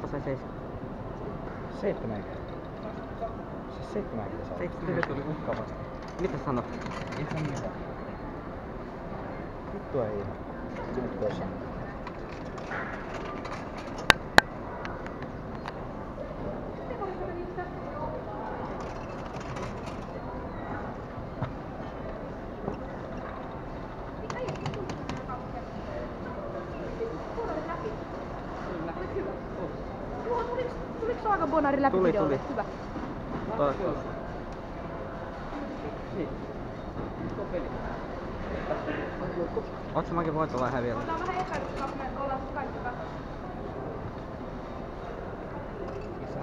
seitsemän. 70. Siis 70 saa. Seitsemän. Se tuli uhkaavasti. Mitä sanot? Ei sano mitään. Vittu ei ihan. Nyt olisi Tuliko Saaga Bonari läpi Tuli, videolle? tuli. Hyvä. Toivottavasti. Ootko mäkin vai häviöllä? Otetaan vähän me ollaan kaikki kasassa. Isä.